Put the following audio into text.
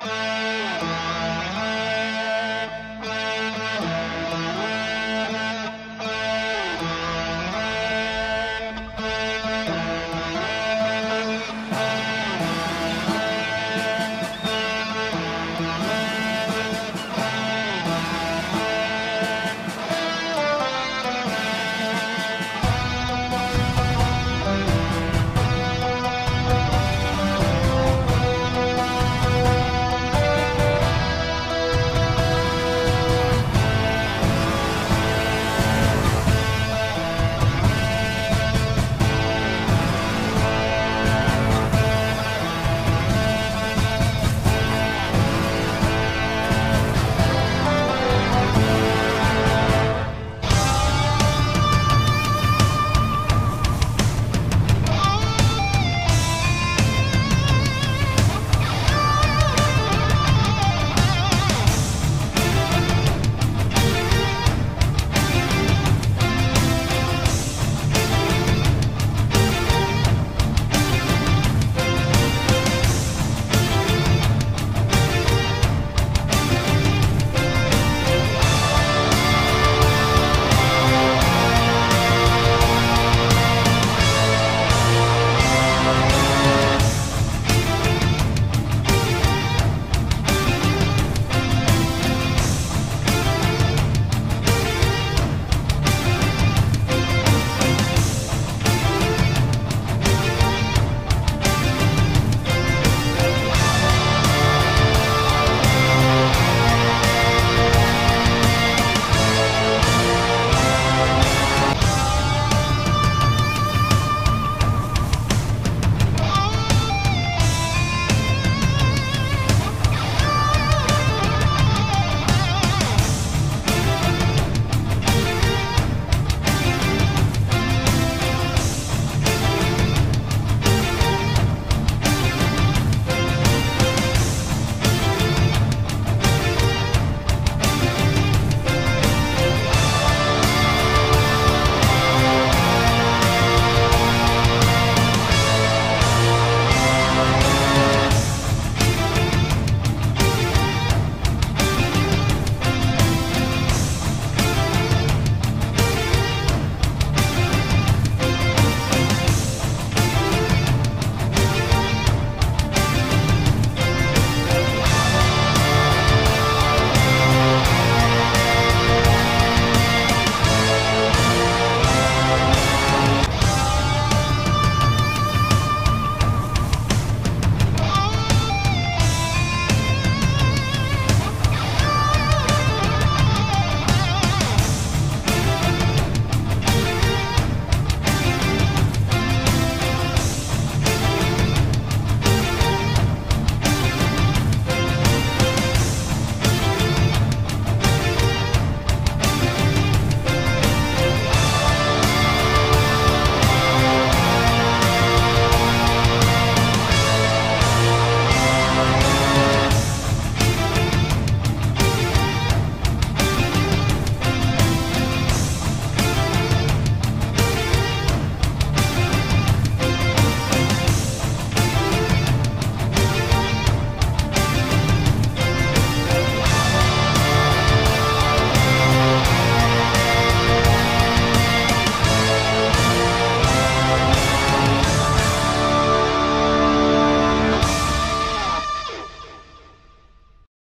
Bye.